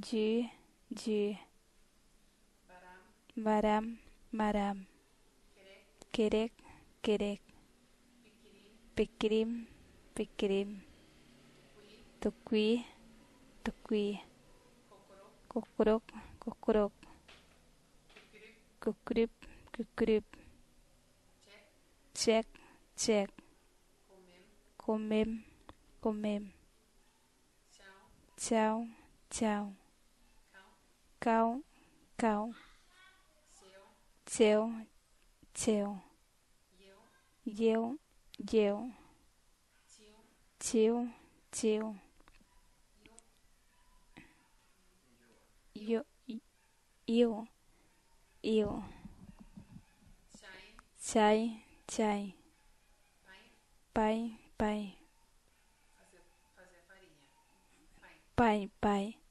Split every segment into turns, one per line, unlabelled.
G, G,
Baram,
Maram, Maram,
Kerek,
Kerek, Kerek,
Pikirim,
Pikrim, Pikrim,
Kui,
Tukui,
Kokorok, Kukrip,
Kukrip,
Check,
Check,
Komem,
Komem, Komem,
Chao,
Chao,
cão,
cão, seu,
seu,
eu, eu,
tio,
tio, eu, eu, eu,
chai,
chai,
pai,
pai, pai,
pai.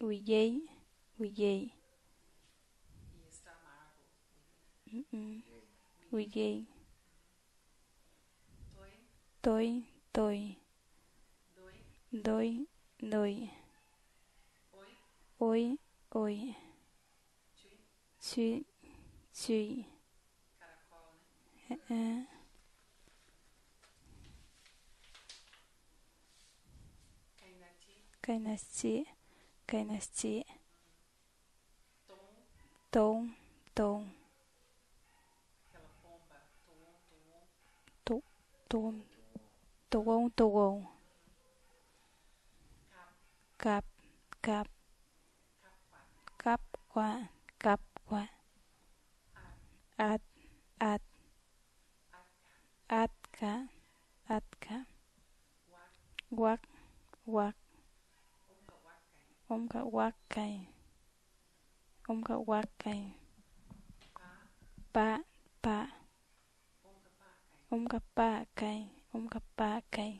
Uyei.
Uyei. Uyei.
Toi.
Toi.
Doi.
Doi.
Oi.
Oi. Chui. Chui.
Caracol, né?
É. é.
Cainati,
Kainaschi, Kainaschi,
tom,
Tom, Tom,
aquela pomba, tom, tom,
Tom, cặp
cặp
cặp quả cặp quả
at
At, At,
arca,
Atka, Atka,
quạt
quạt Wak,
onga, wakai,
Om ka Wak Om ka Wak
pa,
Pa, Pa,
pa, kai,
Om ka Pa Kai, Om ka Pa Kai,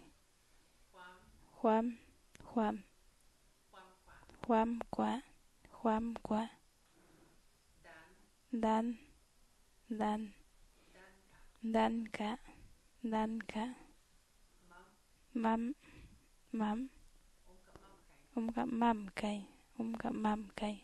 quam,
Huam, Huam, Huam Qua, Huam Qua,
dan,
Dan, Dan,
ka,
Dan Ka, Dan Ka,
mam,
Mam, Mam,
onga, mam, kai,
Om gặp Mam Kai, Om gặp Mam Kai,